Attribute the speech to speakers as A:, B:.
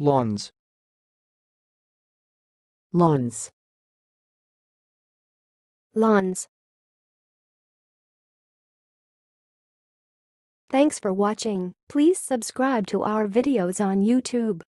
A: Lawns.
B: lawns,
C: lawns. Thanks for watching. Please subscribe to our videos on YouTube.